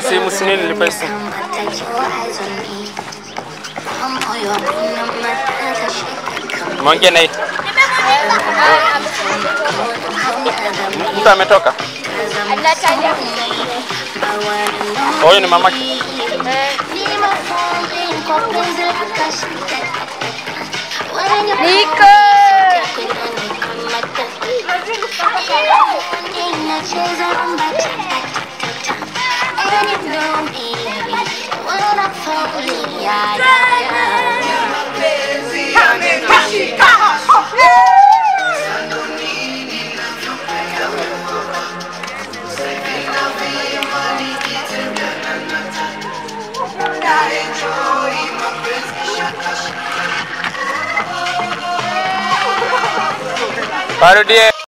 tu simu, si nini nilipa simu. Umeongea na hii? Mtu ametoka? Huyu ni mamake. Niko. Baru dia